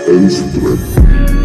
Extra.